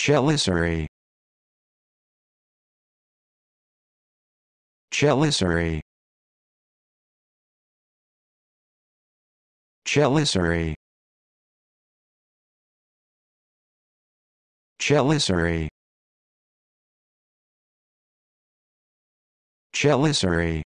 Chelicerae. Chelicerae. Chelicerae. Chelicerae. Chelicerae.